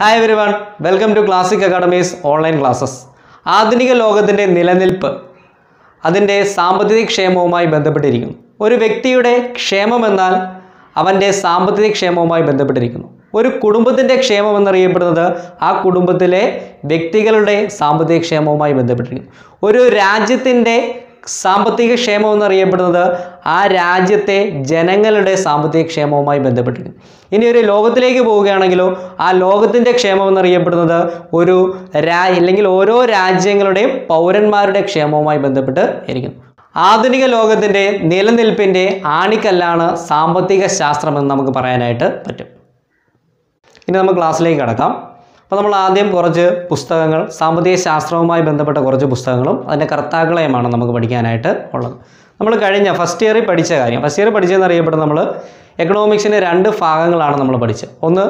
Hi everyone welcome to Classic Academies online classes ആധുനിക ലോകത്തിന്റെ നിലനിൽപ്പ് അതിന്റെ സാമ്പത്തിക ക്ഷേമവുമായി ബന്ധപ്പെട്ടിരിക്കുന്നു. ഒരു വ്യക്തിയുടെ ക്ഷേമം എന്നാൽ അവന്റെ സാമ്പത്തിക ക്ഷേമവുമായി ബന്ധപ്പെട്ടിരിക്കുന്നു. ഒരു കുടുംബത്തിന്റെ ക്ഷേമം എന്നറിയപ്പെടുന്നത് ആ കുടുംബത്തിലെ വ്യക്തികളുടെ സാമ്പത്തിക ക്ഷേമവുമായി ബന്ധപ്പെട്ടിരിക്കുന്നു. ഒരു രാജ്യത്തിന്റെ സാമ്പത്തിക ക്ഷേമം എന്നറിയപ്പെടുന്നത് ആ രാജ്യത്തെ ജനങ്ങളുടെ സാമ്പത്തിക ക്ഷേമവുമായി ബന്ധപ്പെട്ടിരിക്കുന്നു. ഇനി ഒരു ലോകത്തിലേക്ക് പോവുകയാണെങ്കിലോ ആ ലോകത്തിന്റെ ക്ഷേമം എന്നറിയപ്പെടുന്നത് ഒരു രാ അല്ലെങ്കിൽ ഓരോ രാജ്യങ്ങളുടെയും പൗരന്മാരുടെ ക്ഷേമവുമായി ബന്ധപ്പെട്ട് ഇരിക്കുന്നു. ആധുനിക ലോകത്തിന്റെ നിലനിൽപ്പിന്റെ ആണിക്കല്ലാണ് സാമ്പത്തിക ശാസ്ത്രം എന്ന് നമുക്ക് പറയാനായിട്ട് പറ്റും. ഇനി നമുക്ക് ക്ലാസ്സിലേക്ക് കടക്കാം. അപ്പോൾ നമ്മൾ ആദ്യം കുറച്ച് പുസ്തകങ്ങൾ സാമ്പത്തിക ശാസ്ത്രവുമായി ബന്ധപ്പെട്ട കുറച്ച് പുസ്തകങ്ങളും അതിന്റെ കർത്താക്കളെയുമാണ് നമുക്ക് പഠിക്കാനായിട്ട് ഉള്ളത്. നമ്മൾ കഴിഞ്ഞ ഫസ്റ്റ് ഇയറിൽ പഠിച്ച കാര്യം ഫസ്റ്റ് ഇയർ പഠിച്ചതെന്ന് അറിയപ്പെടുന്ന നമ്മൾ എക്കണോമിക്സിന്റെ രണ്ട് ഭാഗങ്ങളാണ് നമ്മൾ പഠിച്ചത്. ഒന്ന്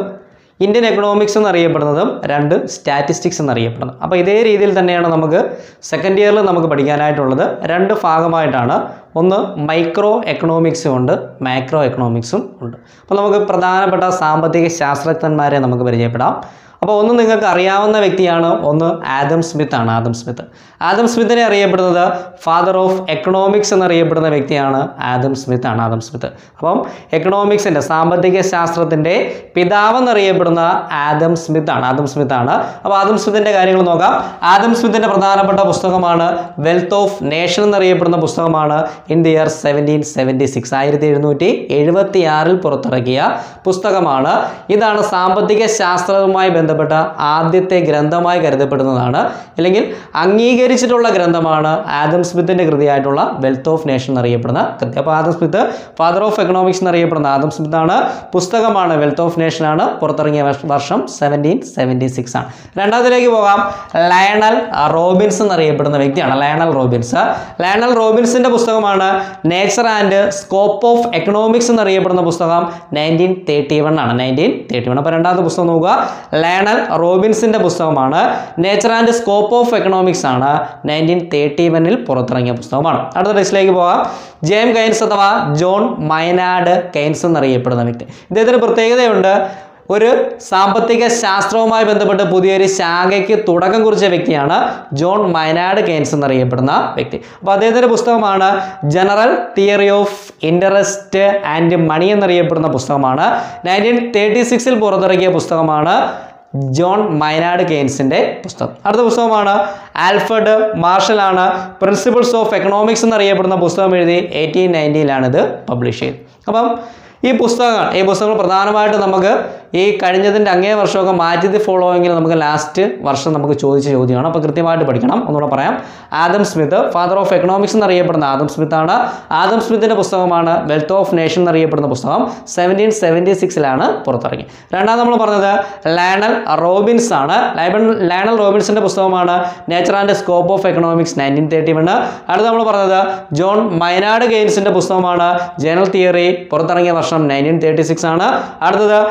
ഇന്ത്യൻ എക്കണോമിക്സ് എന്നറിയപ്പെടുന്നതും രണ്ട് സ്റ്റാറ്റിസ്റ്റിക്സ് എന്നറിയപ്പെടുന്നത് അപ്പോൾ ഇതേ രീതിയിൽ തന്നെയാണ് നമുക്ക് സെക്കൻഡ് ഇയറിൽ നമുക്ക് പഠിക്കാനായിട്ടുള്ളത് രണ്ട് ഭാഗമായിട്ടാണ്. ഒന്ന് മൈക്രോ എക്കണോമിക്സും ഉണ്ട് മാക്രോ എക്കണോമിക്സും ഉണ്ട്. അപ്പോൾ നമുക്ക് പ്രധാനപ്പെട്ട സാമ്പത്തിക ശാസ്ത്രജ്ഞന്മാരെ നമുക്ക് പരിചയപ്പെടാം. അപ്പോൾ ഒന്ന് നിങ്ങൾക്ക് അറിയാവുന്ന വ്യക്തിയാണ് ഒന്ന് ആദം സ്മിത്ത് ആണ് ആദം സ്മിത്ത്. ആദം സ്മിത്തിനെ അറിയപ്പെടുന്നത് ഫാദർ ഓഫ് എക്കണോമിക്സ് എന്നറിയപ്പെടുന്ന വ്യക്തിയാണ് ആദം സ്മിത്ത് ആണ് ആദം സ്മിത്ത്. അപ്പം എക്കണോമിക്സിന്റെ സാമ്പത്തിക ശാസ്ത്രത്തിന്റെ പിതാവ് എന്നറിയപ്പെടുന്ന ആദം സ്മിത്ത് ആണ് ആദം സ്മിത്ത് ആണ്. അപ്പോൾ ആദം സ്മിത്തിന്റെ കാര്യങ്ങൾ നോക്കാം. ആദം സ്മിത്തിന്റെ പ്രധാനപ്പെട്ട പുസ്തകമാണ് വെൽത്ത് ഓഫ് നേഷൻ എന്നറിയപ്പെടുന്ന പുസ്തകമാണ് in the year seventeen seventy six ആയിരത്തി എഴുന്നൂറ്റി എഴുപത്തി ആറിൽ പുറത്തിറക്കിയ പുസ്തകമാണ്. ഇതാണ് സാമ്പത്തിക ശാസ്ത്രവുമായി ആദ്യത്തെ ഗ്രന്ഥമായി കരുതപ്പെടുന്നതാണ്. അല്ലെങ്കിൽ അംഗീകരിച്ചിട്ടുള്ള ഗ്രന്ഥമാണ് ആദം സ്മിത്തിന്റെ കൃതിയായിട്ടുള്ള വെൽത്ത് ഓഫ് നേഷൻ എന്നറിയപ്പെടുന്ന കൃതി. അപ്പോൾ Adam Smith father of economics എന്നറിയപ്പെടുന്ന ആദം സ്മിത്താണ്. പുസ്തകമാണ് വെൽത്ത് ഓഫ് നേഷൻ ആണ്. പുറത്തിറങ്ങിയ വർഷം സെവന്റീൻ സെവന്റി സിക്സ് ആണ്. രണ്ടാമത്തിലേക്ക് പോകാം. ലയണൽ റോബിൻസ് എന്നറിയപ്പെടുന്ന വ്യക്തിയാണ്. ലയണൽ റോബിൻസ് ലയണൽ റോബിൻസിന്റെ പുസ്തകമാണ് nature and scope of economics എന്നറിയപ്പെടുന്ന പുസ്തകം നയന്റീൻ തേർട്ടി വൺ ആണ്. നയന്റീൻ തേർട്ടി വൺ അപ്പോൾ രണ്ടാമത്തെ പുസ്തകം നോക്കുക. ലയണൽ റോബിൻസിന്റെ പുസ്തകമാണ്. Nature and scope of economics ആണ് നയന്റീൻ തേർട്ടി വണ്ണിൽ പുറത്തിറങ്ങിയ പുസ്തകമാണ്. അടുത്ത ടെസ്റ്റിലേക്ക് പോകാം ജെയിം കെയ്ൻസ് അഥവാ ജോൺ മൈനാഡ് കെയ്ൻസ് എന്നറിയപ്പെടുന്ന വ്യക്തി. ഇദ്ദേഹത്തിന് പ്രത്യേകതയുണ്ട്. ഒരു സാമ്പത്തിക ശാസ്ത്രവുമായി ബന്ധപ്പെട്ട് പുതിയൊരു ശാഖയ്ക്ക് തുടക്കം കുറിച്ച വ്യക്തിയാണ് ജോൺ മൈനാഡ് കെയ്ൻസ് എന്നറിയപ്പെടുന്ന വ്യക്തി. അപ്പോൾ അദ്ദേഹത്തിന്റെ പുസ്തകമാണ് general theory of interest and money എന്നറിയപ്പെടുന്ന പുസ്തകമാണ്. നയന്റീൻ തേർട്ടി സിക്സിൽ പുറത്തിറക്കിയ പുസ്തകമാണ് ജോൺ മൈനാഡ് കെയ്ൻസിന്റെ പുസ്തകം. അടുത്ത പുസ്തകമാണ് ആൽഫർഡ് മാർഷലാണ് പ്രിൻസിപ്പിൾസ് ഓഫ് എക്കണോമിക്സ് എന്നറിയപ്പെടുന്ന പുസ്തകം എഴുതി എയ്റ്റീൻ നയന്റീനിലാണ് ഇത് പബ്ലിഷ് ചെയ്തത്. അപ്പം ഈ പുസ്തകങ്ങൾ ഈ പുസ്തകങ്ങൾ പ്രധാനമായിട്ട് നമുക്ക് ഈ കഴിഞ്ഞതിന്റെ അങ്ങേ വർഷമൊക്കെ മാറ്റി ദി ഫോളോയിങ്ങിൽ നമുക്ക് ലാസ്റ്റ് വർഷം നമുക്ക് ചോദിച്ച ചോദ്യമാണ്. അപ്പോൾ കൃത്യമായിട്ട് പഠിക്കണം. ഒന്നുകൂടെ പറയാം. Adam Smith father of economics എന്നറിയപ്പെടുന്ന ആദം സ്മിത്ത് ആണ് ആദം സ്മിത്തിന്റെ പുസ്തകമാണ് വെൽത്ത് ഓഫ് നേഷൻ എന്നറിയപ്പെടുന്ന പുസ്തകം. സെവന്റീൻ സെവന്റി സിക്സിലാണ് പുറത്തിറങ്ങി. രണ്ടാമത് നമ്മൾ പറഞ്ഞത് ലാനൽ റോബിൻസ് ആണ്. ലൈബൺ ലാനൽ റോബിൻസിന്റെ പുസ്തകമാണ് nature and scope of economics nineteen thirty one അടുത്ത നമ്മൾ പറഞ്ഞത് ജോൺ മൈനാഡ് ഗെയിൻസിന്റെ പുസ്തകമാണ് ജനറൽ തിയറി പുറത്തിറങ്ങിയ വർഷം നയന്റീൻ തേർട്ടി സിക്സ് ആണ്. അടുത്തത്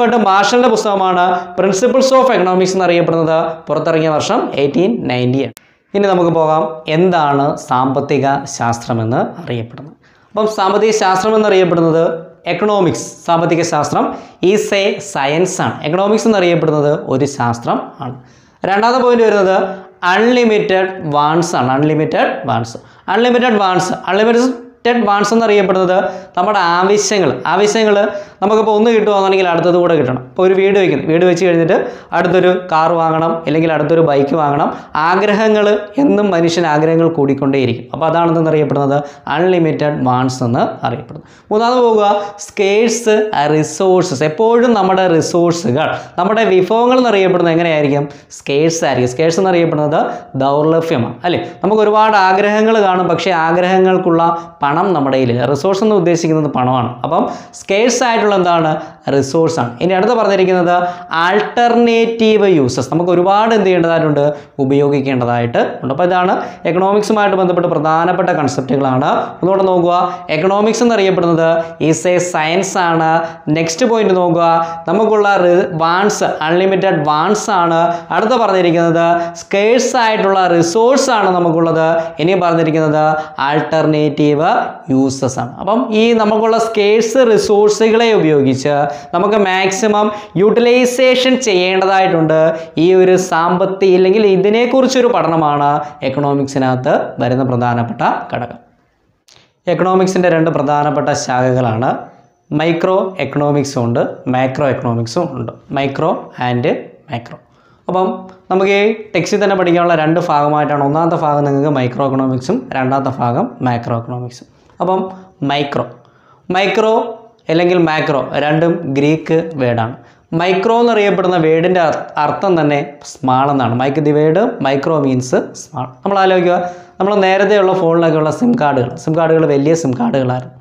ആൽഫർഡ് മാർഷലിന്റെ പുസ്തകമാണ് പ്രിൻസിപ്പിൾസ് ഓഫ് എക്കണോമിക്സ് എന്നറിയപ്പെടുന്നത്. പുറത്തിറങ്ങിയ വർഷം എയ്റ്റീൻ നയന്റി. ഇനി നമുക്ക് പോകാം. എന്താണ് സാമ്പത്തിക ശാസ്ത്രമെന്ന് അറിയപ്പെടുന്നത്? അപ്പം സാമ്പത്തിക ശാസ്ത്രം എന്നറിയപ്പെടുന്നത് എക്കണോമിക്സ് സാമ്പത്തിക ശാസ്ത്രം ഈസ് എ സയൻസ് ആണ്. എക്കണോമിക്സ് എന്നറിയപ്പെടുന്നത് ഒരു ശാസ്ത്രം ആണ്. രണ്ടാമത്തെ പോയിന്റ് വരുന്നത് അൺലിമിറ്റഡ് വാൺസ് ആണ്. Unlimited wants unlimited wants unlimited wants എന്നറിയപ്പെടുന്നത് നമ്മുടെ ആവശ്യങ്ങൾ. ആവശ്യങ്ങൾ നമുക്കിപ്പോൾ ഒന്ന് കിട്ടുകയാണെന്നുണ്ടെങ്കിൽ അടുത്തത് കൂടെ കിട്ടണം. ഇപ്പോൾ ഒരു വീട് വയ്ക്കുന്നു. വീട് വെച്ച് കഴിഞ്ഞിട്ട് അടുത്തൊരു കാർ വാങ്ങണം അല്ലെങ്കിൽ അടുത്തൊരു ബൈക്ക് വാങ്ങണം. ആഗ്രഹങ്ങൾ എന്നും മനുഷ്യൻ ആഗ്രഹങ്ങൾ കൂടിക്കൊണ്ടേയിരിക്കും. അപ്പോൾ അതാണെന്ന് എന്നറിയപ്പെടുന്നത് അൺലിമിറ്റഡ് വാൺസ് എന്ന് അറിയപ്പെടുന്നു മൂന്നാമത് പോകുക സ്കേഴ്സ് റിസോഴ്സസ് എപ്പോഴും നമ്മുടെ റിസോഴ്സുകൾ നമ്മുടെ വിഭവങ്ങൾ എന്നറിയപ്പെടുന്നത് എങ്ങനെയായിരിക്കും? സ്കേഴ്സ് ആയിരിക്കും. സ്കേഴ്സ് എന്നറിയപ്പെടുന്നത് ദൗർലഭ്യമാണ്. അല്ലേ? നമുക്ക് ഒരുപാട് ആഗ്രഹങ്ങൾ കാണും. പക്ഷേ ആഗ്രഹങ്ങൾക്കുള്ള പണം നമ്മുടെ കയ്യിൽ റിസോഴ്സ് എന്ന് ഉദ്ദേശിക്കുന്നത് പണമാണ്. അപ്പം സ്കേഴ്സ് ആയിട്ടുള്ള എന്താണ്? റിസോഴ്സാണ് ഇനി അടുത്ത പറഞ്ഞിരിക്കുന്നത് ആൾട്ടർനേറ്റീവ് യൂസസ് നമുക്ക് ഒരുപാട് എന്ത് ചെയ്യേണ്ടതായിട്ടുണ്ട്? ഉപയോഗിക്കേണ്ടതായിട്ട് ഉണ്ട്. അപ്പോൾ ഇതാണ് എക്കണോമിക്സുമായിട്ട് ബന്ധപ്പെട്ട് പ്രധാനപ്പെട്ട കൺസെപ്റ്റുകളാണ് ഒന്നുകൂടെ നോക്കുക. എക്കണോമിക്സ് എന്നറിയപ്പെടുന്നത് ഈസ് എ സയൻസ് ആണ്. നെക്സ്റ്റ് പോയിന്റ് നോക്കുക. നമുക്കുള്ള വാൺസ് അൺലിമിറ്റഡ് വാൺസ് ആണ്. അടുത്ത പറഞ്ഞിരിക്കുന്നത് സ്കേഴ്സ് ആയിട്ടുള്ള റിസോഴ്സ് ആണ് നമുക്കുള്ളത്. ഇനി പറഞ്ഞിരിക്കുന്നത് ആൾട്ടർനേറ്റീവ് യൂസസ് ആണ്. അപ്പം ഈ നമുക്കുള്ള സ്കേഴ്സ് റിസോഴ്സുകളെ ഉപയോഗിച്ച് നമുക്ക് മാക്സിമം യൂട്ടിലൈസേഷൻ ചെയ്യേണ്ടതായിട്ടുണ്ട്. ഈ ഒരു സാമ്പത്തിക ഇല്ലെങ്കിൽ ഇതിനെക്കുറിച്ചൊരു പഠനമാണ് എക്കണോമിക്സിനകത്ത് വരുന്ന പ്രധാനപ്പെട്ട ഘടകം. എക്കണോമിക്സിന്റെ രണ്ട് പ്രധാനപ്പെട്ട ശാഖകളാണ്. മൈക്രോ എക്കണോമിക്സും ഉണ്ട് മാക്രോ എക്കണോമിക്സും ഉണ്ട്. മൈക്രോ ആൻഡ് മാക്രോ അപ്പം നമുക്ക് ഈ ടെക്സ്റ്റിൽ തന്നെ പഠിക്കാനുള്ള രണ്ട് ഭാഗമായിട്ടാണ്. ഒന്നാമത്തെ ഭാഗം നിങ്ങൾക്ക് മൈക്രോ എക്കണോമിക്സും രണ്ടാമത്തെ ഭാഗം മാക്രോ എക്കണോമിക്സും അപ്പം മൈക്രോ മൈക്രോ അല്ലെങ്കിൽ മാക്രോ രണ്ടും ഗ്രീക്ക് വേർഡാണ് മൈക്രോ എന്നറിയപ്പെടുന്ന വേർഡിന്റെ അർത്ഥം തന്നെ സ്മാൾ എന്നാണ്. Micro the word micro means small നമ്മൾ ആലോചിക്കുക. നമ്മൾ നേരത്തെയുള്ള ഫോണിലൊക്കെയുള്ള സിം കാർഡുകൾ സിം കാർഡുകൾ വലിയ സിം കാർഡുകളായിരുന്നു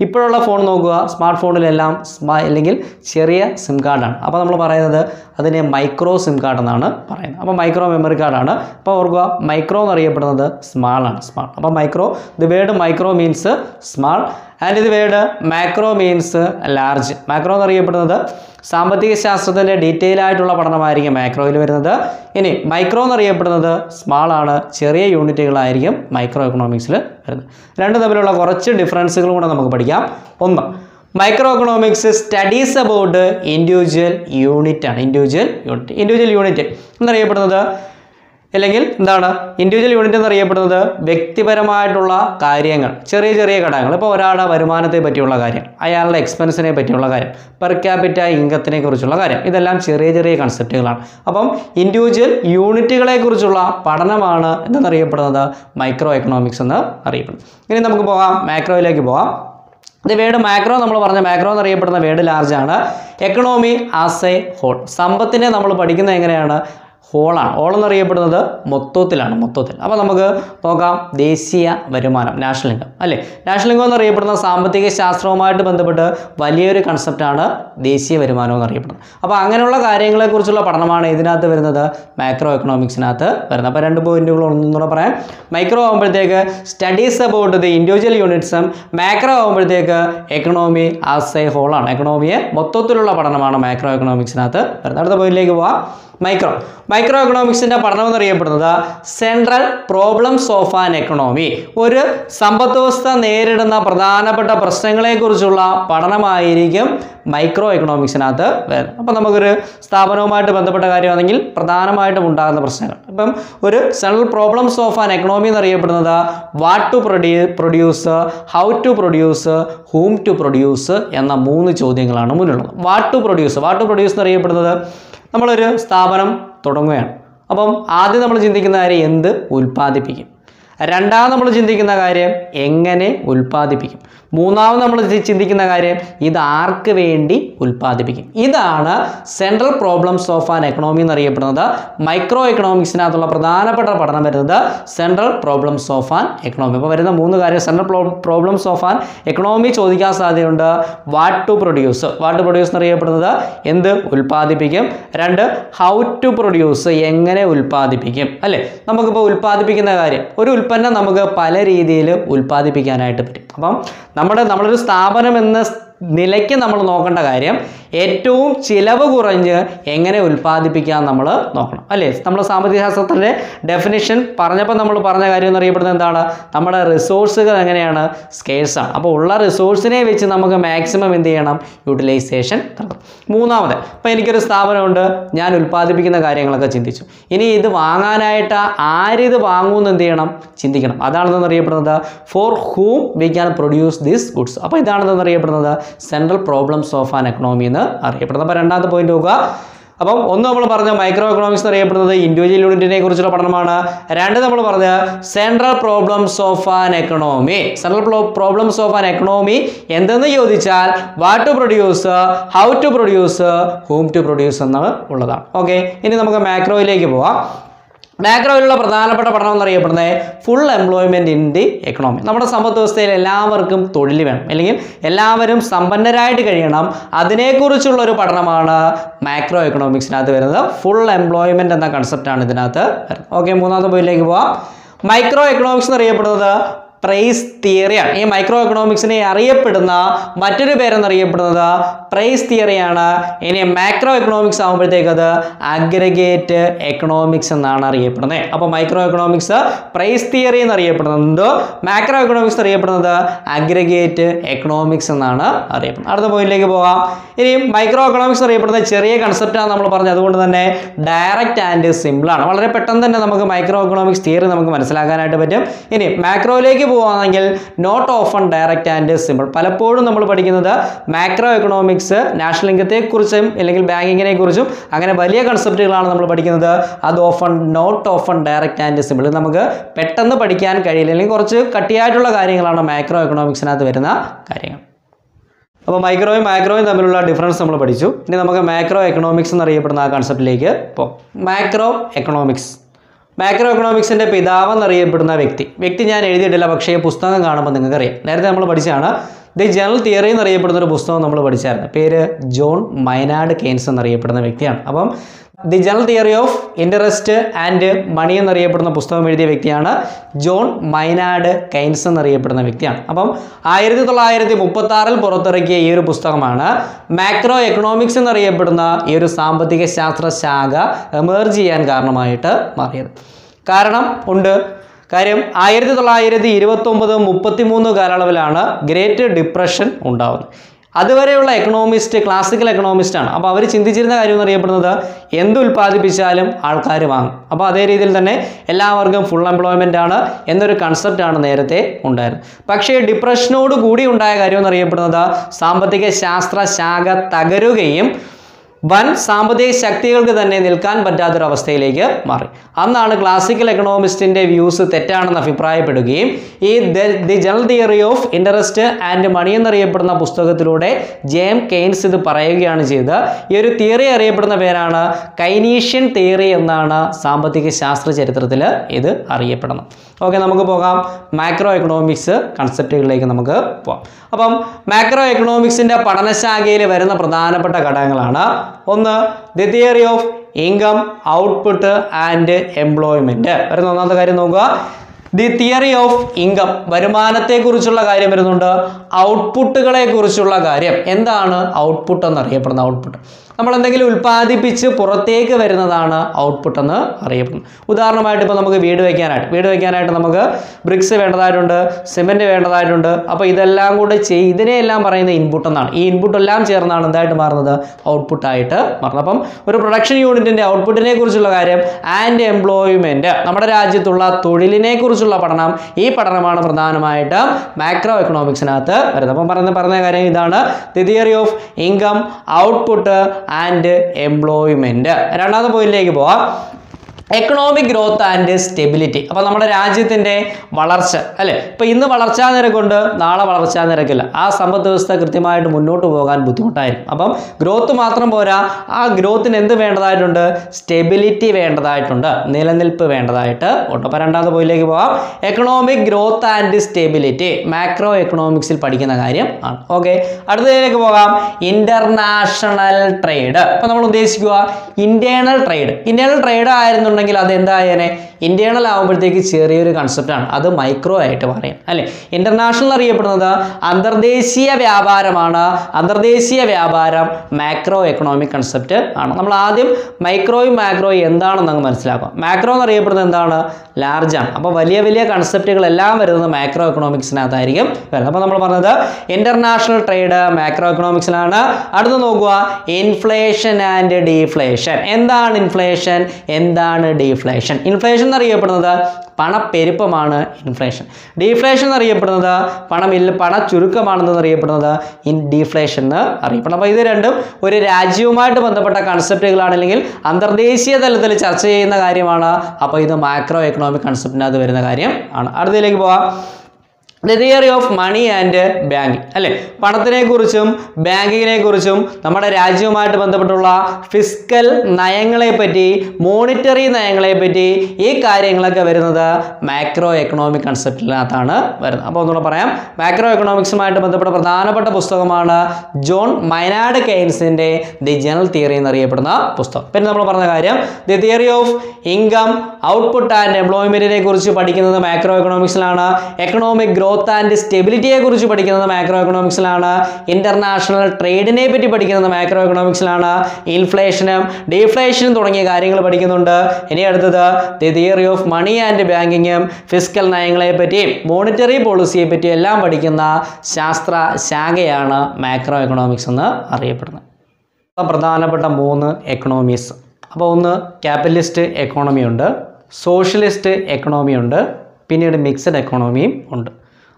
ഇപ്പോഴുള്ള ഫോൺ നോക്കുക. സ്മാർട്ട് ഫോണിലെല്ലാം സ്മാ അല്ലെങ്കിൽ ചെറിയ സിം കാർഡാണ് അപ്പോൾ നമ്മൾ പറയുന്നത് അതിനെ മൈക്രോ സിം കാർഡ് എന്നാണ് പറയുന്നത്. അപ്പോൾ മൈക്രോ മെമ്മറി കാർഡാണ് അപ്പോൾ ഓർക്കുക മൈക്രോ എന്നറിയപ്പെടുന്നത് സ്മാൾ ആണ്. സ്മാൾ അപ്പോൾ micro the word micro means small and ഇത് word macro means large macro എന്നറിയപ്പെടുന്നത് സാമ്പത്തിക ശാസ്ത്രത്തിന്റെ ഡീറ്റെയിൽ ആയിട്ടുള്ള പഠനമായിരിക്കും മാക്രോയിൽ വരുന്നത്. ഇനി മൈക്രോ എന്നറിയപ്പെടുന്നത് സ്മാൾ ആണ്. ചെറിയ യൂണിറ്റുകളായിരിക്കും മൈക്രോ എക്കണോമിക്സിൽ വരുന്നത് രണ്ട് തമ്മിലുള്ള കുറച്ച് ഡിഫറൻസുകളും കൂടെ നമുക്ക് പഠിക്കാം. ഒന്ന് micro economics studies about individual unit ആണ്. ഇൻഡിവിജ്വൽ യൂണിറ്റ് ഇൻഡിവിജ്വൽ യൂണിറ്റ് എന്നറിയപ്പെടുന്നത് അല്ലെങ്കിൽ എന്താണ് ഇൻഡിവിജ്വൽ യൂണിറ്റ് എന്നറിയപ്പെടുന്നത് വ്യക്തിപരമായിട്ടുള്ള കാര്യങ്ങൾ ചെറിയ ചെറിയ ഘടകങ്ങൾ. ഇപ്പോൾ ഒരാളുടെ വരുമാനത്തെ പറ്റിയുള്ള കാര്യം അയാളുടെ എക്സ്പെൻസിനെ പറ്റിയുള്ള കാര്യം പെർ ക്യാപിറ്റ ഇൻകത്തിനെ കുറിച്ചുള്ള കാര്യം ഇതെല്ലാം ചെറിയ ചെറിയ കൺസെപ്റ്റുകളാണ് അപ്പം ഇൻഡിവിജ്വൽ യൂണിറ്റുകളെ കുറിച്ചുള്ള പഠനമാണ് എന്തെന്നറിയപ്പെടുന്നത് മൈക്രോ എക്കണോമിക്സ് എന്ന് അറിയപ്പെടുന്നത് ഇനി നമുക്ക് പോകാം മാക്രോയിലേക്ക് പോകാം. ഇത് വേർഡ് മാക്രോ നമ്മൾ പറഞ്ഞ മാക്രോ എന്നറിയപ്പെടുന്ന വേർഡ് ലാർജ് ആണ്. എക്കണോമി ആസ് എ ഹോൾ സമ്പത്തിനെ നമ്മൾ പഠിക്കുന്നത് എങ്ങനെയാണ്? ഹോളാണ്. ഹോൾ എന്നറിയപ്പെടുന്നത് മൊത്തത്തിലാണ് മൊത്തത്തിൽ. അപ്പോൾ നമുക്ക് നോക്കാം ദേശീയ വരുമാനം നാഷണൽ ഇൻകം അല്ലേ? നാഷണൽ ഇൻകം എന്നറിയപ്പെടുന്ന സാമ്പത്തിക ശാസ്ത്രവുമായിട്ട് ബന്ധപ്പെട്ട് വലിയൊരു കൺസെപ്റ്റാണ് ദേശീയ വരുമാനം എന്നറിയപ്പെടുന്നത്. അപ്പോൾ അങ്ങനെയുള്ള കാര്യങ്ങളെക്കുറിച്ചുള്ള പഠനമാണ് ഇതിനകത്ത് വരുന്നത് മൈക്രോ എക്കണോമിക്സിനകത്ത് വരുന്നത്. അപ്പോൾ രണ്ട് പോയിന്റുകൾ ഒന്നുകൂടെ പറയാം. മൈക്രോ ആകുമ്പോഴത്തേക്ക് സ്റ്റഡീസ് അബൌട്ട് ദി ഇൻഡിവിജ്വൽ യൂണിറ്റ്സും മാക്രോ ആകുമ്പോഴത്തേക്ക് എക്കണോമി ആസ് എ ഹോളാണ് എക്കണോമിയെ മൊത്തത്തിലുള്ള പഠനമാണ് മൈക്രോ എക്കണോമിക്സിനകത്ത് വരുന്നത്. അടുത്ത പോയിന്റിലേക്ക് പോവാം. മൈക്രോ മൈക്രോ എക്കണോമിക്സിന്റെ പഠനം എന്നറിയപ്പെടുന്നത് central problems of an economy ഒരു സമ്പദ് വ്യവസ്ഥ നേരിടുന്ന പ്രധാനപ്പെട്ട പ്രശ്നങ്ങളെക്കുറിച്ചുള്ള പഠനമായിരിക്കും മൈക്രോ എക്കണോമിക്സിനകത്ത് വരുന്നത്. അപ്പം നമുക്കൊരു സ്ഥാപനവുമായിട്ട് ബന്ധപ്പെട്ട കാര്യമാണെങ്കിൽ പ്രധാനമായിട്ടും ഉണ്ടാകുന്ന പ്രശ്നങ്ങൾ. അപ്പം ഒരു central problems of an economy എന്നറിയപ്പെടുന്നത് what to produce produce how to produce whom to produce എന്ന മൂന്ന് ചോദ്യങ്ങളാണ് മുന്നിലുള്ളത്. What to produce what to produce എന്നറിയപ്പെടുന്നത് നമ്മളൊരു സ്ഥാപനം തുടങ്ങുകയാണ്. അപ്പം ആദ്യം നമ്മൾ ചിന്തിക്കുന്ന കാര്യം എന്ത്? ഉൽപ്പാദിപ്പിക്കും. രണ്ടാമത് നമ്മൾ ചിന്തിക്കുന്ന കാര്യം എങ്ങനെ ഉൽപ്പാദിപ്പിക്കും. മൂന്നാമത് നമ്മൾ ചിന്തിക്കുന്ന കാര്യം ഇത് ആർക്ക് വേണ്ടി ഉൽപ്പാദിപ്പിക്കും? ഇതാണ് central problems of an economy എന്നറിയപ്പെടുന്നത്. മൈക്രോ എക്കണോമിക്സിനകത്തുള്ള പ്രധാനപ്പെട്ട പഠനം വരുന്നത് central problems of an economy അപ്പോൾ വരുന്ന മൂന്ന് കാര്യം central problems of an economy ചോദിക്കാൻ സാധ്യതയുണ്ട്. What to produce what to produce എന്നറിയപ്പെടുന്നത് എന്ത് ഉൽപ്പാദിപ്പിക്കും? രണ്ട് ഹൗ ടു പ്രൊഡ്യൂസ് എങ്ങനെ ഉൽപ്പാദിപ്പിക്കും? അല്ലേ? നമുക്കിപ്പോൾ ഉൽപ്പാദിപ്പിക്കുന്ന കാര്യം ഒരു ഉൽപ്പന്നം നമുക്ക് പല രീതിയിൽ ഉൽപ്പാദിപ്പിക്കാനായിട്ട് പറ്റും. അപ്പം നമ്മുടെ നമ്മളൊരു സ്ഥാപനം എന്ന നിലയ്ക്ക് നമ്മൾ നോക്കേണ്ട കാര്യം ഏറ്റവും ചിലവ് കുറഞ്ഞ് എങ്ങനെ ഉൽപ്പാദിപ്പിക്കാൻ നമ്മൾ നോക്കണം. അല്ലേ? നമ്മുടെ സാമ്പത്തിക ശാസ്ത്രത്തിന്റെ ഡെഫിനിഷൻ പറഞ്ഞപ്പോൾ നമ്മൾ പറഞ്ഞ കാര്യം എന്നറിയപ്പെടുന്നത് എന്താണ്? നമ്മുടെ റിസോഴ്സുകൾ എങ്ങനെയാണ്? സ്കേഴ്സാണ് അപ്പോൾ ഉള്ള റിസോഴ്സിനെ വെച്ച് നമുക്ക് മാക്സിമം എന്ത് ചെയ്യണം? യൂട്ടിലൈസേഷൻ നടത്തണം മൂന്നാമത് ഇപ്പോൾ എനിക്കൊരു സ്ഥാപനമുണ്ട്. ഞാൻ ഉൽപ്പാദിപ്പിക്കുന്ന കാര്യങ്ങളൊക്കെ ചിന്തിച്ചു. ഇനി ഇത് വാങ്ങാനായിട്ട് ആരിത് വാങ്ങുമെന്ന് എന്ത് ചെയ്യണം? ചിന്തിക്കണം. അതാണെന്ന് അറിയപ്പെടുന്നത് for whom we can produce these goods അപ്പോൾ ഇതാണെന്ന് അറിയപ്പെടുന്നത് central problems of an economy എന്ന് അറിയപ്പെടുന്നത്. അപ്പോൾ രണ്ടാമത്തെ പോയിന്റ് നോക്കുക. അപ്പം ഒന്ന് നമ്മൾ പറഞ്ഞ മൈക്രോ എക്കണോമിക്സ് അറിയപ്പെടുന്നത് ഇൻഡിവിജ്വൽ യൂണിറ്റിനെ കുറിച്ചുള്ള പഠനമാണ്. രണ്ട് നമ്മൾ പറഞ്ഞ central problems of an economy central problems of an economy എന്തെന്ന് ചോദിച്ചാൽ what to produce how to produce whom to produce എന്നാണ് ഉള്ളതാണ്. ഓക്കെ ഇനി നമുക്ക് മാക്രോയിലേക്ക് പോവാം. മാക്രോയിലുള്ള പ്രധാനപ്പെട്ട പഠനം എന്നറിയപ്പെടുന്നത് full employment in the economy നമ്മുടെ സമ്പദ് വ്യവസ്ഥയിൽ എല്ലാവർക്കും തൊഴിൽ വേണം. അല്ലെങ്കിൽ എല്ലാവരും സമ്പന്നരായിട്ട് കഴിയണം. അതിനെക്കുറിച്ചുള്ള ഒരു പഠനമാണ് മാക്രോ എക്കണോമിക്സിനകത്ത് വരുന്നത്. ഫുൾ എംപ്ലോയ്മെന്റ് എന്ന കൺസെപ്റ്റാണ് ഇതിനകത്ത് വരുന്നത്. ഓക്കെ മൂന്നാമത്തെ പോയിലേക്ക് പോവാം. മൈക്രോ എക്കണോമിക്സ് എന്നറിയപ്പെടുന്നത് പ്രൈസ് തിയറിയാണ് ഈ മൈക്രോ എക്കണോമിക്സിനെ അറിയപ്പെടുന്ന മറ്റൊരു പേരെന്നറിയപ്പെടുന്നത് പ്രൈസ് തിയറിയാണ് ഇനി മാക്രോ എക്കണോമിക്സ് ആകുമ്പോഴത്തേക്ക് അത് അഗ്രഗേറ്റ് എക്കണോമിക്സ് എന്നാണ് അറിയപ്പെടുന്നത്. അപ്പോൾ മൈക്രോ എക്കണോമിക്സ് പ്രൈസ് തിയറി എന്നറിയപ്പെടുന്നുണ്ട് മാക്രോ എക്കണോമിക്സ് അറിയപ്പെടുന്നത് അഗ്രഗേറ്റ് എക്കണോമിക്സ് എന്നാണ് അറിയപ്പെടുന്നത്. അടുത്ത പോയിന്റിലേക്ക് പോകാം ഇനി മൈക്രോ എക്കണോമിക്സ് അറിയപ്പെടുന്ന ചെറിയ കൺസെപ്റ്റാണ് നമ്മൾ പറഞ്ഞത്. അതുകൊണ്ട് തന്നെ ഡയറക്റ്റ് ആൻഡ് സിമ്പിൾ ആണ്. വളരെ പെട്ടെന്ന് തന്നെ നമുക്ക് മൈക്രോ എക്കണോമിക്സ് തിയറി നമുക്ക് മനസ്സിലാക്കാനായിട്ട് പറ്റും. ഇനി മാക്രോയിലേക്ക് പോകുകയാണെങ്കിൽ not often direct and simple പലപ്പോഴും നമ്മൾ പഠിക്കുന്നത് മാക്രോ എക്കണോമിക്സ് നാഷണൽ ഇൻകത്തെക്കുറിച്ചും അല്ലെങ്കിൽ ബാങ്കിങ്ങിനെ കുറിച്ചും അങ്ങനെ വലിയ കൺസെപ്റ്റുകളാണ് നമ്മൾ പഠിക്കുന്നത്. അത് often not often direct and simple നമുക്ക് പെട്ടെന്ന് പഠിക്കാൻ കഴിയില്ല. അല്ലെങ്കിൽ കുറച്ച് കട്ടിയായിട്ടുള്ള കാര്യങ്ങളാണ് മൈക്രോ എക്കണോമിക്സിനകത്ത് വരുന്ന കാര്യങ്ങൾ. അപ്പോൾ മൈക്രോയും മാക്രോയും തമ്മിലുള്ള ഡിഫറൻസ് നമ്മൾ പഠിച്ചു. ഇനി നമുക്ക് മാക്രോ എക്കണോമിക്സ് എന്നറിയപ്പെടുന്ന ആ കൺസെപ്റ്റിലേക്ക് പോകാം. മാക്രോ എക്കണോമിക്സ് മാക്രോ എക്കണോമിക്സിന്റെ പിതാവ് എന്നറിയപ്പെടുന്ന വ്യക്തി. വ്യക്തി ഞാൻ എഴുതിയിട്ടില്ല പക്ഷേ പുസ്തകം കാണുമ്പോൾ നിങ്ങൾക്കറിയാം. നേരത്തെ നമ്മൾ പഠിച്ചതാണ് ദി ജനറൽ തിയറി എന്നറിയപ്പെടുന്ന ഒരു പുസ്തകം നമ്മൾ പഠിച്ചായിരുന്നു. പേര് ജോൺ മൈനാഡ് കെയ്ൻസ് എന്നറിയപ്പെടുന്ന വ്യക്തിയാണ്. അപ്പം the general theory of interest and money എന്നറിയപ്പെടുന്ന പുസ്തകം എഴുതിയ വ്യക്തിയാണ് ജോൺ മൈനാഡ് കെയ്ൻസ് എന്നറിയപ്പെടുന്ന വ്യക്തിയാണ്. അപ്പം ആയിരത്തി തൊള്ളായിരത്തി മുപ്പത്തി ആറിൽ പുറത്തിറക്കിയ ഈ ഒരു പുസ്തകമാണ് മാക്രോ എക്കണോമിക്സ് എന്നറിയപ്പെടുന്ന ഈ ഒരു സാമ്പത്തിക ശാസ്ത്ര ശാഖ എമേർജ് ചെയ്യാൻ കാരണമായിട്ട് മാറിയത്. കാരണം ഉണ്ട്. കാര്യം ആയിരത്തി തൊള്ളായിരത്തി ഇരുപത്തൊമ്പത് മുപ്പത്തിമൂന്ന് കാലയളവിലാണ് ഗ്രേറ്റ് ഡിപ്രഷൻ ഉണ്ടാവുന്നത്. അതുവരെയുള്ള എക്കണോമിസ്റ്റ് ക്ലാസിക്കൽ എക്കണോമിസ്റ്റ് ആണ്. അപ്പോൾ അവർ ചിന്തിച്ചിരുന്ന കാര്യം എന്ന് അറിയപ്പെടുന്നത് എന്ത് ഉൽപ്പാദിപ്പിച്ചാലും ആൾക്കാർ വാങ്ങും. അപ്പോൾ അതേ രീതിയിൽ തന്നെ എല്ലാവർക്കും ഫുൾ എംപ്ലോയ്മെന്റ് ആണ് എന്നൊരു കൺസെപ്റ്റാണ് നേരത്തെ ഉണ്ടായിരുന്നത്. പക്ഷേ ഡിപ്രഷനോട് കൂടി ഉണ്ടായ കാര്യം എന്നറിയപ്പെടുന്നത് സാമ്പത്തിക ശാസ്ത്ര ശാഖ തകരുകയും വൻ സാമ്പത്തിക ശക്തികൾക്ക് തന്നെ നിൽക്കാൻ പറ്റാത്തൊരവസ്ഥയിലേക്ക് മാറി. അന്നാണ് ക്ലാസിക്കൽ എക്കണോമിസ്റ്റിന്റെ വ്യൂസ് തെറ്റാണെന്ന് അഭിപ്രായപ്പെടുകയും ഈ the general theory of interest and money എന്നറിയപ്പെടുന്ന പുസ്തകത്തിലൂടെ ജെയിം കെയ്ൻസ് ഇത് പറയുകയാണ് ചെയ്തത്. ഈ ഒരു തിയറി അറിയപ്പെടുന്ന പേരാണ് കൈനീഷ്യൻ തിയറി എന്നാണ് സാമ്പത്തിക ശാസ്ത്ര ചരിത്രത്തിൽ ഇത് അറിയപ്പെടുന്നത്. ഓക്കെ നമുക്ക് പോകാം. മാക്രോ എക്കണോമിക്സ് കൺസെപ്റ്റുകളിലേക്ക് നമുക്ക് പോകാം. അപ്പം മാക്രോ എക്കണോമിക്സിന്റെ പഠനശാഖയിൽ വരുന്ന പ്രധാനപ്പെട്ട ഘടകങ്ങളാണ് ഒന്ന് the theory of income output and employment വരുന്ന ഒന്നാമത്തെ കാര്യം നോക്കുക. ദി തിയറി ഓഫ് ഇൻകം വരുമാനത്തെക്കുറിച്ചുള്ള കാര്യം വരുന്നുണ്ട്. ഔട്ട്പുട്ടുകളെക്കുറിച്ചുള്ള കാര്യം. എന്താണ് ഔട്ട്പുട്ട് എന്നറിയപ്പെടുന്ന ഔട്ട്പുട്ട് നമ്മൾ എന്തെങ്കിലും ഉൽപ്പാദിപ്പിച്ച് പുറത്തേക്ക് വരുന്നതാണ് ഔട്ട്പുട്ട് എന്ന് അറിയപ്പെടുന്നത്. ഉദാഹരണമായിട്ട് ഇപ്പോൾ നമുക്ക് വീട് വയ്ക്കാനായിട്ട് വീട് വയ്ക്കാനായിട്ട് നമുക്ക് ബ്രിക്സ് വേണ്ടതായിട്ടുണ്ട് സിമെന്റ് വേണ്ടതായിട്ടുണ്ട്. അപ്പോൾ ഇതെല്ലാം കൂടെ ചെയ് ഇതിനെയെല്ലാം പറയുന്ന ഇൻപുട്ട് എന്നാണ്. ഈ ഇൻപുട്ട് എല്ലാം ചേർന്നാണ് എന്തായിട്ട് മാറുന്നത്? ഔട്ട്പുട്ടായിട്ട് മാറുന്നത്. അപ്പം ഒരു പ്രൊഡക്ഷൻ യൂണിറ്റിന്റെ ഔട്ട്പുട്ടിനെ കുറിച്ചുള്ള കാര്യം ആൻഡ് എംപ്ലോയ്മെന്റ് നമ്മുടെ രാജ്യത്തുള്ള തൊഴിലിനെ കുറിച്ചുള്ള പഠനം ഈ പഠനമാണ് പ്രധാനമായിട്ട് മാക്രോ എക്കണോമിക്സിനകത്ത് വരുന്നത്. അപ്പം പറയുന്ന പറഞ്ഞ കാര്യം ഇതാണ്. The theory of income output and employment രണ്ടാമത്തെ പോയിന്റിലേക്ക് പോവാം. എക്കണോമിക് ഗ്രോത്ത് ആൻഡ് സ്റ്റെബിലിറ്റി അപ്പോൾ നമ്മുടെ രാജ്യത്തിന്റെ വളർച്ച അല്ലേ? ഇപ്പോൾ ഇന്ന് വളർച്ചാ നിരക്കുണ്ട് നാളെ വളർച്ചാ നിരക്കില്ല. ആ സമ്പദ് വ്യവസ്ഥ കൃത്യമായിട്ട് മുന്നോട്ട് പോകാൻ ബുദ്ധിമുട്ടായിരിക്കും. അപ്പം ഗ്രോത്ത് മാത്രം പോരാ ആ ഗ്രോത്തിന് എന്ത് വേണ്ടതായിട്ടുണ്ട്? സ്റ്റെബിലിറ്റി വേണ്ടതായിട്ടുണ്ട് നിലനിൽപ്പ് വേണ്ടതായിട്ട്. ഉണ്ട് അപ്പോൾ രണ്ടാമത്തെ പോയിലേക്ക് പോവാം. Economic growth and stability macro എക്കണോമിക്സിൽ പഠിക്കുന്ന കാര്യം ആണ്. ഓക്കെ അടുത്തതിലേക്ക് പോകാം. ഇന്റർനാഷണൽ ട്രേഡ് അപ്പോൾ നമ്മൾ ഉദ്ദേശിക്കുക ഇന്റേണൽ ട്രേഡ് ഇന്റേണൽ ട്രേഡ് ആയിരുന്നുണ്ടെങ്കിൽ അത് എന്തായേനെ ഇന്റേർണൽ ആകുമ്പോഴത്തേക്ക് ചെറിയൊരു കൺസെപ്റ്റാണ് അത് മൈക്രോ ആയിട്ട് പറയും. അല്ലേ? ഇന്റർനാഷണൽ അറിയപ്പെടുന്നത് അന്തർദേശീയ വ്യാപാരമാണ്. അന്തർദേശീയ വ്യാപാരം മാക്രോ എക്കണോമിക് കൺസെപ്റ്റ് ആണ്. നമ്മൾ ആദ്യം മൈക്രോയും മാക്രോയും എന്താണെന്ന് അങ്ങ് മനസ്സിലാക്കാം. മാക്രോ എന്ന് അറിയപ്പെടുന്നത് എന്താണ്? ലാർജാണ് അപ്പോൾ വലിയ വലിയ കൺസെപ്റ്റുകളെല്ലാം വരുന്നത് മാക്രോ എക്കണോമിക്സിനകത്തായിരിക്കും വരുന്നത്. അപ്പോൾ നമ്മൾ പറഞ്ഞത് ഇന്റർനാഷണൽ ട്രേഡ് മാക്രോ എക്കണോമിക്സിലാണ് അടുത്ത് നോക്കുക. ഇൻഫ്ലേഷൻ ആൻഡ് ഡീഫ്ലേഷൻ എന്താണ് ഇൻഫ്ലേഷൻ എന്താണ് ഡീഫ്ലേഷൻ ഇൻഫ്ലേഷൻ എന്നറിയപ്പെടുന്നത് പണപ്പെരുപ്പമാണ് ഇൻഫ്ലേഷൻ ഡീഫ്ലേഷൻ എന്നറിയപ്പെടുന്നത് പണമില്ല പണ ചുരുക്കമാണെന്ന് അറിയപ്പെടുന്നത് ഇൻ ഡീഫ്ലേഷൻ എന്ന് അറിയപ്പെടുന്നത് അപ്പോൾ ഇത് രണ്ടും ഒരു രാജ്യവുമായിട്ട് ബന്ധപ്പെട്ട കൺസെപ്റ്റുകളാണ് അല്ലെങ്കിൽ അന്തർദേശീയ തലത്തിൽ ചർച്ച ചെയ്യുന്ന കാര്യമാണ്. അപ്പോൾ ഇത് മാക്രോ എക്കണോമിക് കൺസെപ്റ്റിനകത്ത് വരുന്ന കാര്യം ആണ്. അടുത്തതിലേക്ക് പോവാം. The theory of money and banking അല്ലേ? ബാങ്കിങ്ങിനെ കുറിച്ചും നമ്മുടെ രാജ്യവുമായിട്ട് ബന്ധപ്പെട്ടുള്ള ഫിസ്ക്കൽ നയങ്ങളെ പറ്റി മോണിറ്ററി നയങ്ങളെ പറ്റി ഈ കാര്യങ്ങളൊക്കെ വരുന്നത് മാക്രോ എക്കണോമിക് കൺസെപ്റ്റിനകത്താണ് വരുന്നത്. അപ്പോൾ ഒന്നുകൂടെ പറയാം. മാക്രോ എക്കണോമിക്സുമായിട്ട് ബന്ധപ്പെട്ട പ്രധാനപ്പെട്ട പുസ്തകമാണ് ജോൺ മൈനാഡ് കെയ്ൻസിന്റെ ദി ജനറൽ തിയറി എന്നറിയപ്പെടുന്ന പുസ്തകം. പിന്നെ നമ്മൾ പറഞ്ഞ കാര്യം the theory of income output and എംപ്ലോയ്മെന്റിനെ കുറിച്ച് പഠിക്കുന്നത് മാക്രോ എക്കണോമിക്സിലാണ് എക്കണോമിക് ഗ്രോത്ത് ഗ്രോത്ത് ആൻഡ് സ്റ്റെബിലിറ്റിയെ കുറിച്ച് പഠിക്കുന്നത് മാക്രോ എക്കണോമിക്സിലാണ് ഇന്റർനാഷണൽ ട്രേഡിനെ പറ്റി പഠിക്കുന്നത് മാക്രോ എക്കണോമിക്സിലാണ് ഇൻഫ്ലേഷനും ഡീഫ്ലേഷനും തുടങ്ങിയ കാര്യങ്ങൾ പഠിക്കുന്നുണ്ട്. ഇനി അടുത്തത് the theory of money and ബാങ്കിങ്ങും physical നയങ്ങളെ പറ്റിയും മോണിറ്ററി പോളിസിയെ പറ്റിയും എല്ലാം പഠിക്കുന്ന ശാസ്ത്ര ശാഖയാണ് മാക്രോ എക്കണോമിക്സ് എന്ന് അറിയപ്പെടുന്നത്. പ്രധാനപ്പെട്ട മൂന്ന് എക്കണോമീസ് അപ്പോൾ ഒന്ന് ക്യാപിറ്റലിസ്റ്റ് എക്കോണമി ഉണ്ട് സോഷ്യലിസ്റ്റ് എക്കണോമി ഉണ്ട് പിന്നീട് മിക്സഡ് എക്കോണമിയും ഉണ്ട്.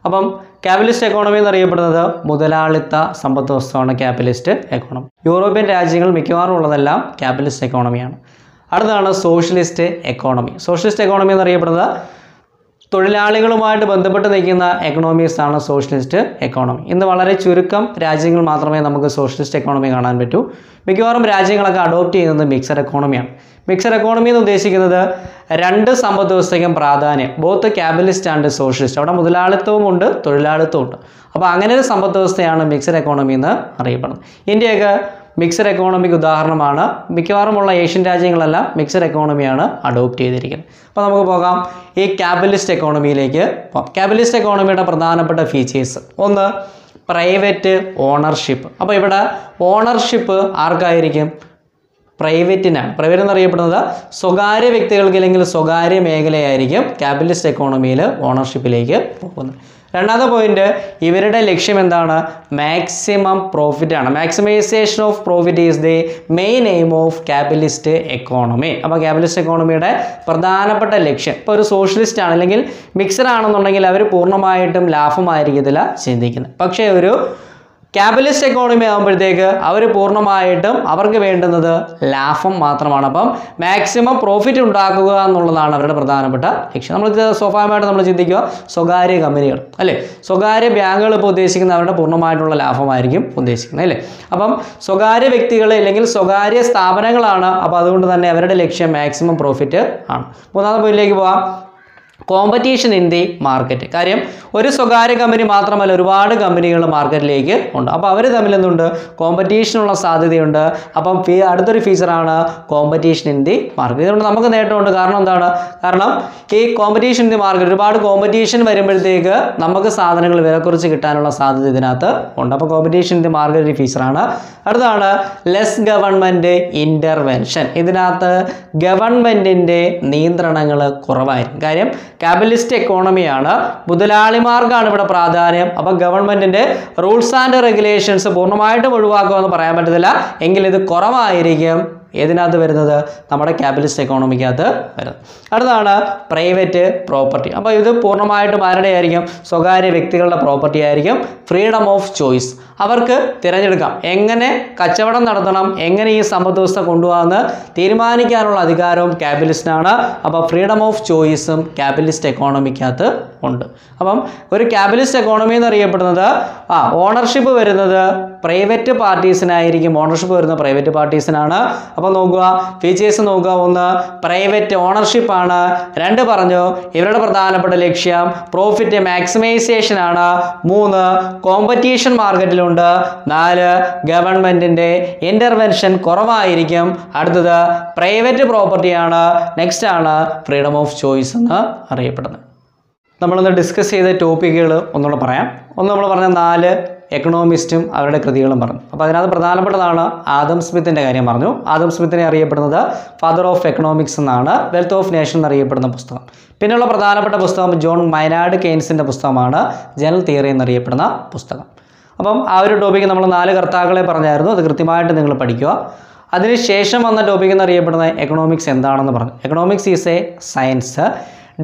അപ്പം ക്യാപിറ്റലിസ്റ്റ് എക്കോണമി എന്നറിയപ്പെടുന്നത് മുതലാളിത്ത സമ്പദ് വ്യവസ്ഥയാണ് ക്യാപിറ്റലിസ്റ്റ് എക്കോണമി യൂറോപ്യൻ രാജ്യങ്ങൾ മിക്കവാറും ഉള്ളതെല്ലാം ക്യാപിറ്റലിസ്റ്റ് എക്കോണമിയാണ് അടുത്താണ് സോഷ്യലിസ്റ്റ് എക്കോണമി സോഷ്യലിസ്റ്റ് എക്കോണമി എന്നറിയപ്പെടുന്നത് തൊഴിലാളികളുമായിട്ട് ബന്ധപ്പെട്ട് നിൽക്കുന്ന ആണ് സോഷ്യലിസ്റ്റ് എക്കോണമി ഇന്ന് വളരെ ചുരുക്കം രാജ്യങ്ങൾ മാത്രമേ നമുക്ക് സോഷ്യലിസ്റ്റ് എക്കോണമി കാണാൻ പറ്റൂ. മിക്കവാറും രാജ്യങ്ങളൊക്കെ അഡോപ്റ്റ് ചെയ്യുന്നത് മിക്സഡ് എക്കോണമിയാണ് മിക്സഡ് എക്കോണമി എന്ന് ഉദ്ദേശിക്കുന്നത് രണ്ട് സമ്പദ് വ്യവസ്ഥയ്ക്കും പ്രാധാന്യം. ബോത്ത് ക്യാപിറ്റലിസ്റ്റ് ആൻഡ് സോഷ്യലിസ്റ്റ് അവിടെ മുതലാളിത്തവും ഉണ്ട് തൊഴിലാളിത്തവും ഉണ്ട്. അപ്പോൾ അങ്ങനെ ഒരു സമ്പദ് വ്യവസ്ഥയാണ് മിക്സഡ് എക്കോണമി എന്ന് അറിയപ്പെടുന്നത്. ഇന്ത്യയൊക്കെ മിക്സഡ് എക്കോണമിക്ക് ഉദാഹരണമാണ്. മിക്കവാറുമുള്ള ഏഷ്യൻ രാജ്യങ്ങളെല്ലാം മിക്സഡ് എക്കോണമിയാണ് അഡോപ്റ്റ് ചെയ്തിരിക്കുന്നത്. അപ്പോൾ നമുക്ക് പോകാം. ഈ ക്യാപിറ്റലിസ്റ്റ് എക്കോണമിയിലേക്ക് ക്യാപിറ്റലിസ്റ്റ് എക്കോണമിയുടെ പ്രധാനപ്പെട്ട ഫീച്ചേഴ്സ് ഒന്ന് പ്രൈവറ്റ് ഓണർഷിപ്പ് അപ്പോൾ ഇവിടെ ഓണർഷിപ്പ് ആർക്കായിരിക്കും? പ്രൈവറ്റിനാണ് പ്രൈവറ്റ് എന്നറിയപ്പെടുന്നത് സ്വകാര്യ വ്യക്തികൾക്ക് അല്ലെങ്കിൽ സ്വകാര്യ മേഖലയായിരിക്കും ക്യാപിറ്റലിസ്റ്റ് എക്കോണമിയിൽ ഓണർഷിപ്പിലേക്ക് പോകുന്നത്. രണ്ടാമത്തെ പോയിന്റ് ഇവരുടെ ലക്ഷ്യം എന്താണ്? മാക്സിമം പ്രോഫിറ്റ് ആണ്. Maximisation of profit is the main aim of capitalist economy അപ്പോൾ ക്യാപിറ്റലിസ്റ്റ് എക്കോണമിയുടെ പ്രധാനപ്പെട്ട ലക്ഷ്യം. ഇപ്പോൾ ഒരു സോഷ്യലിസ്റ്റ് ആണ് അല്ലെങ്കിൽ മിക്സഡ് ആണെന്നുണ്ടെങ്കിൽ അവർ പൂർണമായിട്ടും ലാഭമായിരിക്കത്തില്ല ചിന്തിക്കുന്നത്. പക്ഷേ ഒരു ക്യാപിറ്റലിസ്റ്റ് എക്കോണമി ആകുമ്പോഴത്തേക്ക് അവർ പൂർണമായിട്ടും അവർക്ക് വേണ്ടുന്നത് ലാഭം മാത്രമാണ്. അപ്പം മാക്സിമം പ്രോഫിറ്റ് ഉണ്ടാക്കുക എന്നുള്ളതാണ് അവരുടെ പ്രധാനപ്പെട്ട ലക്ഷ്യം. നമ്മൾ സ്വാഭാവികമായിട്ട് നമ്മൾ ചിന്തിക്കുക സ്വകാര്യ കമ്പനികൾ അല്ലേ? സ്വകാര്യ ബാങ്കുകൾ ഇപ്പോൾ ഉദ്ദേശിക്കുന്ന അവരുടെ പൂർണമായിട്ടുള്ള ലാഭമായിരിക്കും ഉദ്ദേശിക്കുന്നത് അല്ലേ? അപ്പം സ്വകാര്യ വ്യക്തികൾ അല്ലെങ്കിൽ സ്വകാര്യ സ്ഥാപനങ്ങളാണ്. അപ്പോൾ അതുകൊണ്ട് തന്നെ അവരുടെ ലക്ഷ്യം മാക്സിമം പ്രോഫിറ്റ് ആണ്. മൂന്നാമത്തെ പോയിലേക്ക് പോവാം. കോമ്പറ്റീഷൻ ഇൻ ദി മാർക്കറ്റ് കാര്യം ഒരു സ്വകാര്യ കമ്പനി മാത്രമല്ല ഒരുപാട് കമ്പനികൾ മാർക്കറ്റിലേക്ക് ഉണ്ട്. അപ്പോൾ അവർ തമ്മിൽ എന്തുണ്ട്? കോമ്പറ്റീഷനുള്ള സാധ്യതയുണ്ട്. അപ്പം അടുത്തൊരു ഫീച്ചറാണ് കോമ്പറ്റീഷൻ ഇൻ ദി മാർക്കറ്റ് ഇതുകൊണ്ട് നമുക്ക് നേട്ടമുണ്ട്. കാരണം എന്താണ്? കാരണം ഈ കോമ്പറ്റീഷൻ ഇൻ ദി മാർക്കറ്റ് ഒരുപാട് കോമ്പറ്റീഷൻ വരുമ്പോഴത്തേക്ക് നമുക്ക് സാധനങ്ങൾ വിലക്കുറച്ച് കിട്ടാനുള്ള സാധ്യത ഇതിനകത്ത് ഉണ്ട്. അപ്പോൾ കോമ്പറ്റീഷൻ ഇൻ ദി മാർക്കറ്റ് ഒരു ഫീച്ചറാണ് അടുത്താണ് ലെസ് ഗവൺമെന്റ് ഇന്റർവെൻഷൻ ഇതിനകത്ത് ഗവൺമെന്റിന്റെ നിയന്ത്രണങ്ങൾ കുറവായിരിക്കും. കാര്യം ക്യാപിറ്റലിസ്റ്റ് എക്കോണമിയാണ് മുതലാളിമാർക്കാണ് ഇവിടെ പ്രാധാന്യം. അപ്പം ഗവൺമെന്റിന്റെ റൂൾസ് ആൻഡ് റെഗുലേഷൻസ് പൂർണമായിട്ടും ഒഴിവാക്കുമെന്ന് പറയാൻ പറ്റത്തില്ല. എങ്കിൽ ഇത് കുറവായിരിക്കും. ഏതിനകത്ത് വരുന്നത്? നമ്മുടെ ക്യാപിറ്റലിസ്റ്റ് എക്കോണമിക്കകത്ത് വരുന്നത്. അടുത്താണ് പ്രൈവറ്റ് പ്രോപ്പർട്ടി അപ്പോൾ ഇത് പൂർണമായിട്ടും ആരുടെ ആയിരിക്കും? സ്വകാര്യ വ്യക്തികളുടെ പ്രോപ്പർട്ടി ആയിരിക്കും. ഫ്രീഡം ഓഫ് ചോയ്സ് അവർക്ക് തിരഞ്ഞെടുക്കാം. എങ്ങനെ കച്ചവടം നടത്തണം? എങ്ങനെ ഈ സമ്പദ് വ്യവസ്ഥ കൊണ്ടുപോകാമെന്ന് തീരുമാനിക്കാനുള്ള അധികാരവും ക്യാപിറ്റലിസ്റ്റിനാണ് അപ്പോൾ ഫ്രീഡം ഓഫ് ചോയ്സും ക്യാപിറ്റലിസ്റ്റ് എക്കോണമിക്കകത്ത് ഉണ്ട്. അപ്പം ഒരു ക്യാപിറ്റലിസ്റ്റ് എക്കോണമി എന്നറിയപ്പെടുന്നത് ആ ഓണർഷിപ്പ് വരുന്നത് പ്രൈവറ്റ് പാർട്ടീസിനായിരിക്കും ഓണർഷിപ്പ് വരുന്ന പ്രൈവറ്റ് പാർട്ടീസിനാണ് അപ്പോൾ നോക്കുക ഫീച്ചേഴ്സ് നോക്കുക. ഒന്ന് പ്രൈവറ്റ് ഓണർഷിപ്പ് ആണ്. രണ്ട് പറഞ്ഞു ഇവരുടെ പ്രധാനപ്പെട്ട ലക്ഷ്യം പ്രോഫിറ്റ് മാക്സിമൈസേഷൻ ആണ്. മൂന്ന് കോമ്പറ്റീഷൻ മാർക്കറ്റിലുണ്ട് നാല് ഗവൺമെന്റിന്റെ ഇന്റർവെൻഷൻ കുറവായിരിക്കും. അടുത്തത് പ്രൈവറ്റ് പ്രോപ്പർട്ടിയാണ് നെക്സ്റ്റ് ആണ് ഫ്രീഡം ഓഫ് ചോയ്സ് എന്ന് അറിയപ്പെടുന്നത്. നമ്മളിന്ന് ഡിസ്കസ് ചെയ്ത ടോപ്പിക്കുകൾ ഒന്നുകൂടെ പറയാം. ഒന്ന് നമ്മൾ പറഞ്ഞ നാല് എക്കണോമിസ്റ്റും അവരുടെ കൃതികളും പറഞ്ഞു. അപ്പോൾ അതിനകത്ത് പ്രധാനപ്പെട്ടതാണ് ആദം സ്മിത്തിന്റെ കാര്യം പറഞ്ഞു. ആദം സ്മിത്തിനെ അറിയപ്പെടുന്നത് ഫാദർ ഓഫ് എക്കണോമിക്സ് എന്നാണ്. വെൽത്ത് ഓഫ് നേഷൻ എന്നറിയപ്പെടുന്ന പുസ്തകം. പിന്നെയുള്ള പ്രധാനപ്പെട്ട പുസ്തകം ജോൺ മൈനാഡ് കെയ്ൻസിന്റെ പുസ്തകമാണ്. ജനറൽ തിയറി എന്നറിയപ്പെടുന്ന പുസ്തകം. അപ്പം ആ ഒരു ടോപ്പിക്ക് നമ്മൾ നാല് കർത്താക്കളെ പറഞ്ഞായിരുന്നു. അത് കൃത്യമായിട്ട് നിങ്ങൾ പഠിക്കുക. അതിനുശേഷം വന്ന ടോപ്പിക് എന്നറിയപ്പെടുന്ന എക്കണോമിക്സ് എന്താണെന്ന് പറഞ്ഞു. Economics is a science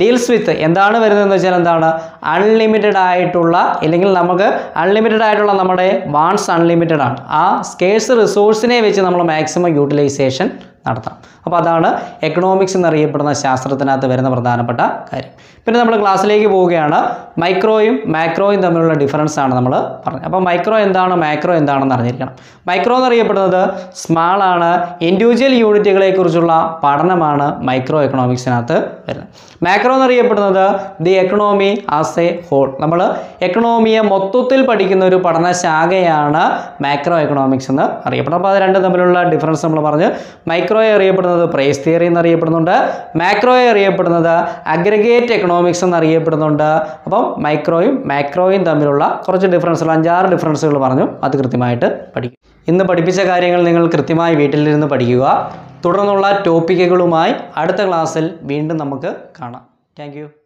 deals with എന്താണ് വരുന്നതെന്ന് വെച്ചാൽ എന്താണ്? അൺലിമിറ്റഡ് ആയിട്ടുള്ള അല്ലെങ്കിൽ നമുക്ക് അൺലിമിറ്റഡ് ആയിട്ടുള്ള നമ്മുടെ വാൺസ് അൺലിമിറ്റഡ് ആണ്. ആ സ്കേഴ്സ് റിസോഴ്സിനെ വെച്ച് നമ്മൾ മാക്സിമം യൂട്ടിലൈസേഷൻ നടത്തണം അപ്പോൾ അതാണ് എക്കണോമിക്സ് എന്നറിയപ്പെടുന്ന ശാസ്ത്രത്തിനകത്ത് വരുന്ന പ്രധാനപ്പെട്ട കാര്യം. പിന്നെ നമ്മൾ ക്ലാസ്സിലേക്ക് പോവുകയാണ്. മൈക്രോയും മാക്രോയും തമ്മിലുള്ള ഡിഫറൻസ് ആണ് നമ്മൾ പറഞ്ഞത്. അപ്പോൾ മൈക്രോ എന്താണ് മാക്രോ എന്താണെന്ന് അറിഞ്ഞിരിക്കണം. മൈക്രോ എന്നറിയപ്പെടുന്നത് സ്മാൾ ആണ് ഇൻഡിവിജ്വൽ യൂണിറ്റുകളെക്കുറിച്ചുള്ള പഠനമാണ് മൈക്രോ എക്കണോമിക്സിനകത്ത് വരുന്നത്. മാക്രോ എന്നറിയപ്പെടുന്നത് the economy as a whole നമ്മൾ എക്കണോമിയെ മൊത്തത്തിൽ പഠിക്കുന്ന ഒരു പഠന ശാഖയാണ് മാക്രോ എക്കണോമിക്സ് എന്ന് അറിയപ്പെടുന്നത്. അപ്പോൾ അത് രണ്ടും തമ്മിലുള്ള ഡിഫറൻസ് നമ്മൾ പറഞ്ഞ് മൈക്രോയെ അറിയപ്പെടുന്നത് പ്രൈസ് തിയറി എന്നറിയപ്പെടുന്നുണ്ട്. മാക്രോയെ അറിയപ്പെടുന്നത് അഗ്രഗേറ്റ് എക്കണോമിക്സ് എന്നറിയപ്പെടുന്നുണ്ട്. അപ്പം മൈക്രോയും മാക്രോയും തമ്മിലുള്ള കുറച്ച് ഡിഫറൻസുകൾ അഞ്ചാറ് ഡിഫറൻസുകൾ പറഞ്ഞു. അത് കൃത്യമായിട്ട് പഠിക്കും. ഇന്ന് പഠിപ്പിച്ച കാര്യങ്ങൾ നിങ്ങൾ കൃത്യമായി വീട്ടിലിരുന്ന് പഠിക്കുക. തുടർന്നുള്ള ടോപ്പിക്കുകളുമായി അടുത്ത ക്ലാസ്സിൽ വീണ്ടും നമുക്ക് കാണാം. താങ്ക്